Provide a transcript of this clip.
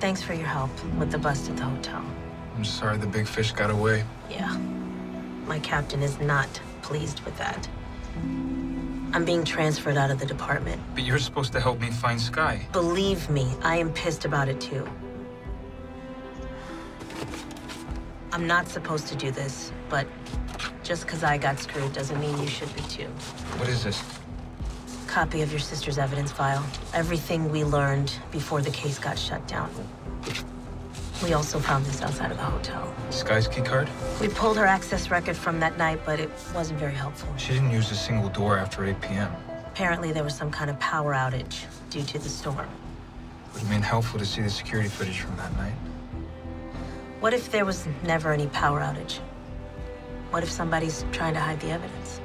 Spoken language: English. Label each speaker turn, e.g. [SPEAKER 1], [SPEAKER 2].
[SPEAKER 1] Thanks for your help with the bust at the hotel.
[SPEAKER 2] I'm sorry the big fish got away.
[SPEAKER 1] Yeah. My captain is not pleased with that. I'm being transferred out of the department.
[SPEAKER 2] But you're supposed to help me find Sky.
[SPEAKER 1] Believe me, I am pissed about it too. I'm not supposed to do this, but just because I got screwed doesn't mean you should be too.
[SPEAKER 2] What is this?
[SPEAKER 1] Copy of your sister's evidence file. Everything we learned before the case got shut down. We also found this outside of the hotel.
[SPEAKER 2] Sky's key card?
[SPEAKER 1] We pulled her access record from that night, but it wasn't very helpful.
[SPEAKER 2] She didn't use a single door after 8 p.m.
[SPEAKER 1] Apparently, there was some kind of power outage due to the storm.
[SPEAKER 2] Would have been helpful to see the security footage from that night.
[SPEAKER 1] What if there was never any power outage? What if somebody's trying to hide the evidence?